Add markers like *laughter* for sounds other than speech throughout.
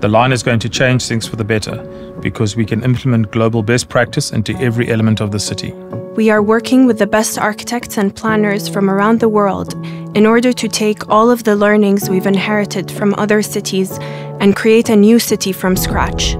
The line is going to change things for the better because we can implement global best practice into every element of the city. We are working with the best architects and planners from around the world in order to take all of the learnings we've inherited from other cities and create a new city from scratch.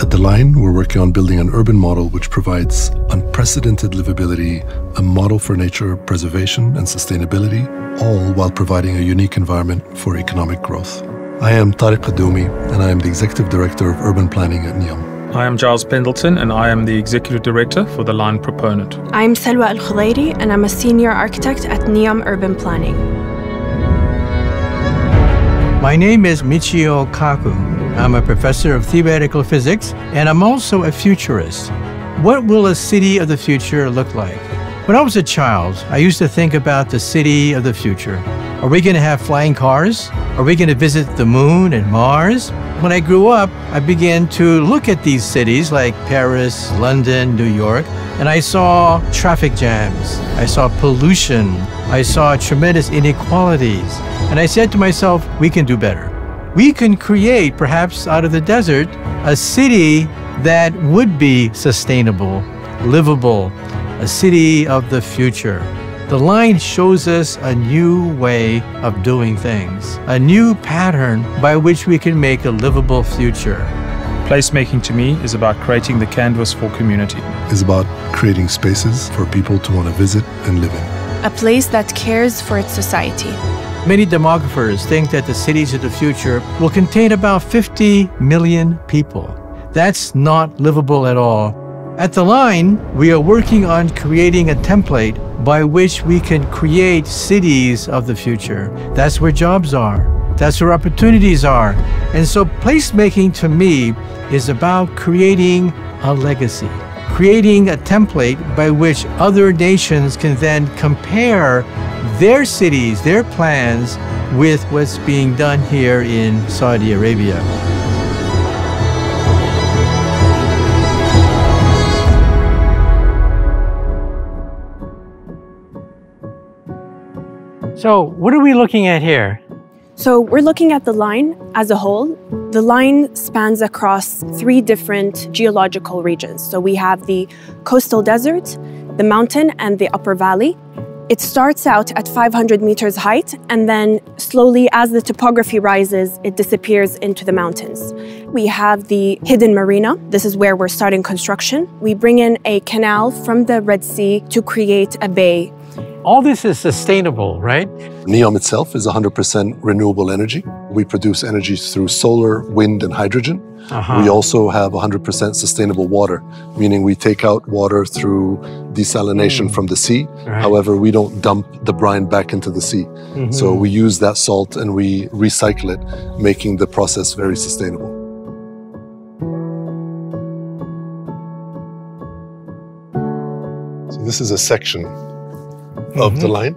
At The Line, we're working on building an urban model which provides unprecedented livability, a model for nature preservation and sustainability, all while providing a unique environment for economic growth. I am Tariq Qadoumi, and I am the Executive Director of Urban Planning at NEOM. I am Giles Pendleton, and I am the Executive Director for the Line Proponent. I'm Salwa Al Khudairi, and I'm a Senior Architect at NEOM Urban Planning. My name is Michio Kaku. I'm a professor of theoretical physics, and I'm also a futurist. What will a city of the future look like? When I was a child, I used to think about the city of the future. Are we going to have flying cars? Are we going to visit the moon and Mars? When I grew up, I began to look at these cities like Paris, London, New York, and I saw traffic jams. I saw pollution. I saw tremendous inequalities. And I said to myself, we can do better. We can create, perhaps out of the desert, a city that would be sustainable, livable, a city of the future. The line shows us a new way of doing things, a new pattern by which we can make a livable future. Placemaking to me is about creating the canvas for community. It's about creating spaces for people to want to visit and live in. A place that cares for its society. Many demographers think that the cities of the future will contain about 50 million people. That's not livable at all. At The Line, we are working on creating a template by which we can create cities of the future. That's where jobs are. That's where opportunities are. And so placemaking to me is about creating a legacy, creating a template by which other nations can then compare their cities, their plans with what's being done here in Saudi Arabia. So, what are we looking at here? So, we're looking at the line as a whole. The line spans across three different geological regions. So, we have the coastal desert, the mountain, and the upper valley. It starts out at 500 meters height, and then slowly, as the topography rises, it disappears into the mountains. We have the hidden marina. This is where we're starting construction. We bring in a canal from the Red Sea to create a bay all this is sustainable, right? NEOM itself is 100% renewable energy. We produce energy through solar, wind, and hydrogen. Uh-huh. We also have 100% sustainable water, meaning we take out water through desalination mm. from the sea. Right. However, we don't dump the brine back into the sea. Mm-hmm. So we use that salt and we recycle it, making the process very sustainable. So this is a section of mm-hmm. the line.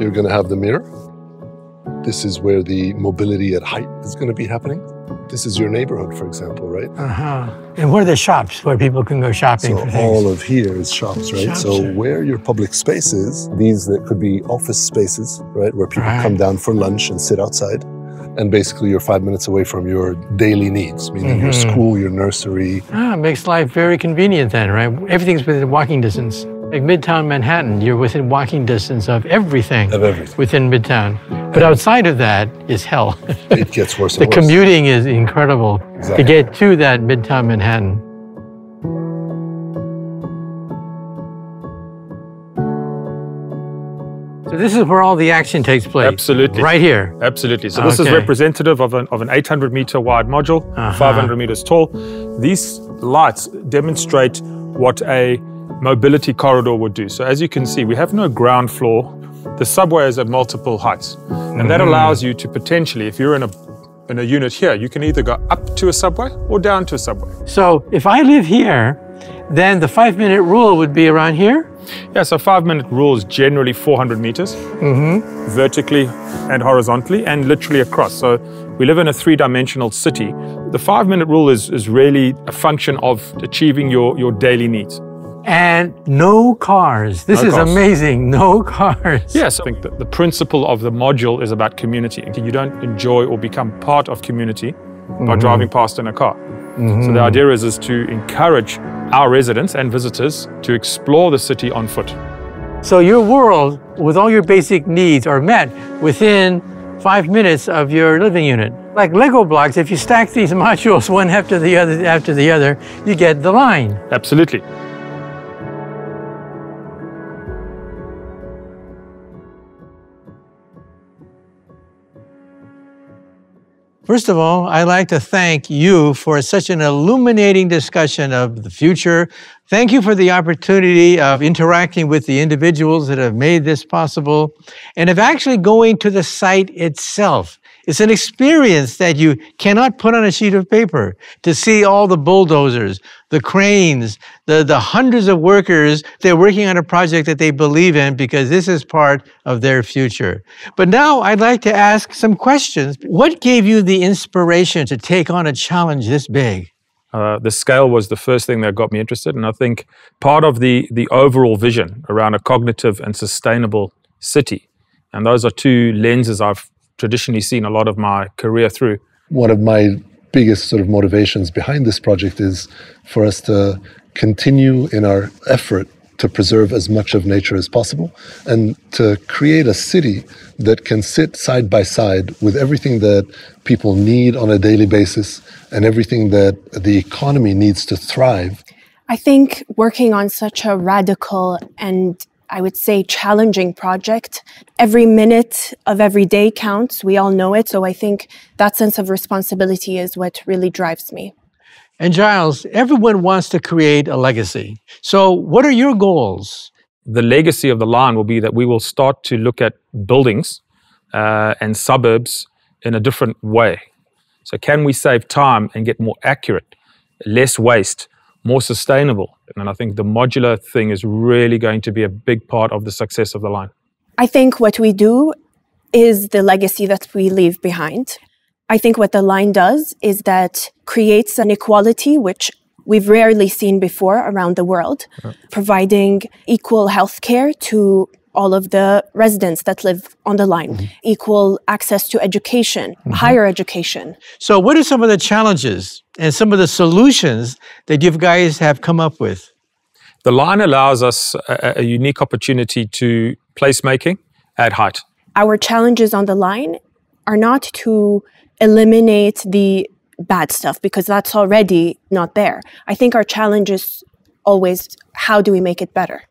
You're going to have the mirror. This is where the mobility at height is going to be happening. This is your neighborhood, for example, right? Uh huh. And where are the shops where people can go shopping? So all of here is shops, right? Shops so where your public space is, these that could be office spaces, right, where people right. come down for lunch and sit outside, and basically you're five minutes away from your daily needs, meaning mm-hmm. your school, your nursery. Ah, makes life very convenient then, right? Everything's within walking distance. Like Midtown Manhattan, you're within walking distance of everything. Of everything. Within Midtown. But outside of that is hell. it gets worse *laughs* The worse. commuting is incredible exactly. to get to that Midtown Manhattan. So this is where all the action takes place. Absolutely. Right here. Absolutely. So this okay. is representative of an, of an 800 meter wide module, uh-huh. 500 meters tall. These lights demonstrate what a mobility corridor would do. So as you can see, we have no ground floor. The subway is at multiple heights. And that mm. allows you to potentially, if you're in a in a unit here, you can either go up to a subway or down to a subway. So if I live here, then the five minute rule would be around here? Yeah, so five minute rule is generally 400 meters, mm-hmm. vertically and horizontally, and literally across. So we live in a three dimensional city. The five minute rule is, is really a function of achieving your, your daily needs and no cars. This no is cars. amazing. *laughs* No cars. Yes, I think that the principle of the module is about community. You don't enjoy or become part of community mm-hmm. by driving past in a car. Mm-hmm. So the idea is, is to encourage our residents and visitors to explore the city on foot. So your world, with all your basic needs, are met within five minutes of your living unit. Like Lego blocks, if you stack these *laughs* modules one after the other after the other, you get the line. Absolutely. First of all, I'd like to thank you for such an illuminating discussion of the future. Thank you for the opportunity of interacting with the individuals that have made this possible and of actually going to the site itself it's an experience that you cannot put on a sheet of paper to see all the bulldozers, the cranes, the, the hundreds of workers. They're working on a project that they believe in because this is part of their future. But now I'd like to ask some questions. What gave you the inspiration to take on a challenge this big? Uh, the scale was the first thing that got me interested. And I think part of the, the overall vision around a cognitive and sustainable city, and those are two lenses I've traditionally seen a lot of my career through. One of my biggest sort of motivations behind this project is for us to continue in our effort to preserve as much of nature as possible and to create a city that can sit side by side with everything that people need on a daily basis and everything that the economy needs to thrive. I think working on such a radical and I would say, challenging project. Every minute of every day counts. We all know it. So I think that sense of responsibility is what really drives me. And Giles, everyone wants to create a legacy. So, what are your goals? The legacy of the line will be that we will start to look at buildings uh, and suburbs in a different way. So, can we save time and get more accurate, less waste, more sustainable? And I think the modular thing is really going to be a big part of the success of the line. I think what we do is the legacy that we leave behind. I think what the line does is that creates an equality which we've rarely seen before around the world, yeah. providing equal health care to all of the residents that live on the line, mm-hmm. equal access to education, mm-hmm. higher education. So, what are some of the challenges and some of the solutions that you guys have come up with? The line allows us a, a unique opportunity to placemaking at height. Our challenges on the line are not to eliminate the bad stuff because that's already not there. I think our challenge is always how do we make it better?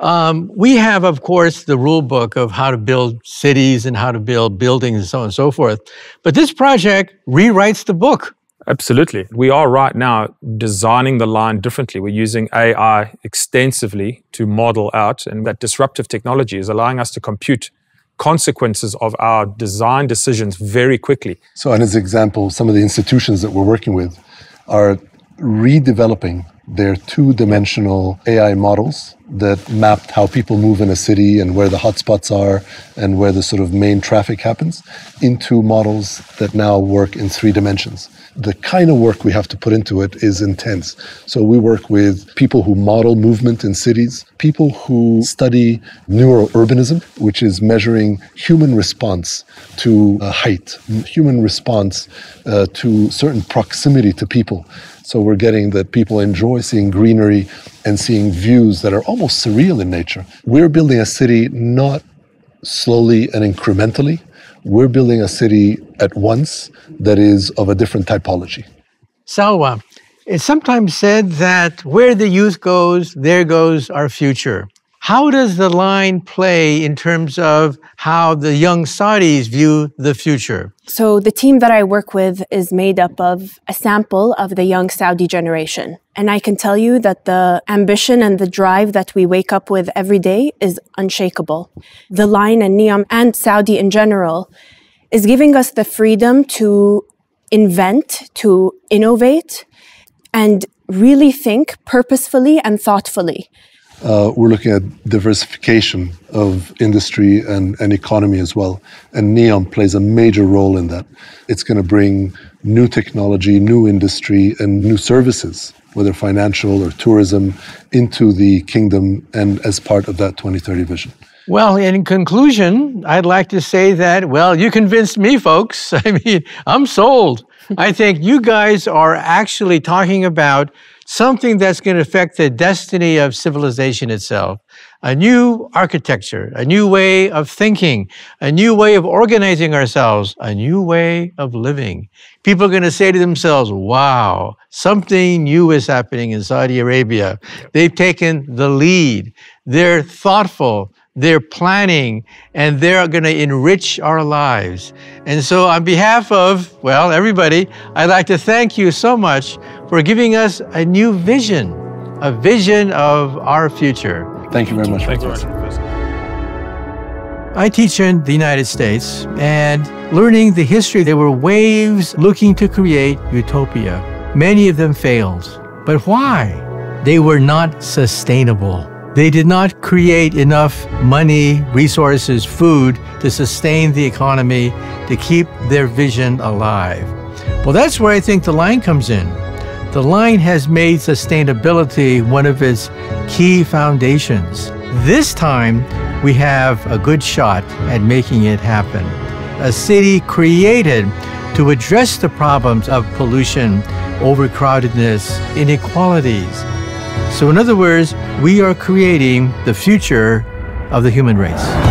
Um, we have, of course, the rule book of how to build cities and how to build buildings and so on and so forth. But this project rewrites the book. Absolutely. We are right now designing the line differently. We're using AI extensively to model out, and that disruptive technology is allowing us to compute consequences of our design decisions very quickly. So, and as an example, some of the institutions that we're working with are redeveloping their two dimensional AI models that mapped how people move in a city and where the hotspots are and where the sort of main traffic happens into models that now work in three dimensions. The kind of work we have to put into it is intense. So we work with people who model movement in cities, people who study neurourbanism, which is measuring human response to uh, height, human response uh, to certain proximity to people. So we're getting that people enjoy seeing greenery and seeing views that are almost surreal in nature. We're building a city not slowly and incrementally. We're building a city at once that is of a different typology. Salwa, uh, it's sometimes said that where the youth goes, there goes our future. How does the line play in terms of how the young Saudis view the future? So, the team that I work with is made up of a sample of the young Saudi generation. And I can tell you that the ambition and the drive that we wake up with every day is unshakable. The line and NEOM and Saudi in general is giving us the freedom to invent, to innovate, and really think purposefully and thoughtfully uh, we're looking at diversification of industry and, and economy as well. And NEOM plays a major role in that. It's going to bring new technology, new industry, and new services, whether financial or tourism, into the kingdom and as part of that 2030 vision. Well, in conclusion, I'd like to say that, well, you convinced me, folks. *laughs* I mean, I'm sold. I think you guys are actually talking about something that's going to affect the destiny of civilization itself. A new architecture, a new way of thinking, a new way of organizing ourselves, a new way of living. People are going to say to themselves, wow, something new is happening in Saudi Arabia. They've taken the lead. They're thoughtful they're planning, and they're going to enrich our lives. And so, on behalf of, well, everybody, I'd like to thank you so much for giving us a new vision, a vision of our future. Thank you very much. Thank you, Professor. I teach in the United States, and learning the history, there were waves looking to create utopia. Many of them failed. But why? They were not sustainable. They did not create enough money, resources, food to sustain the economy, to keep their vision alive. Well, that's where I think the line comes in. The line has made sustainability one of its key foundations. This time, we have a good shot at making it happen. A city created to address the problems of pollution, overcrowdedness, inequalities, so, in other words, we are creating the future of the human race.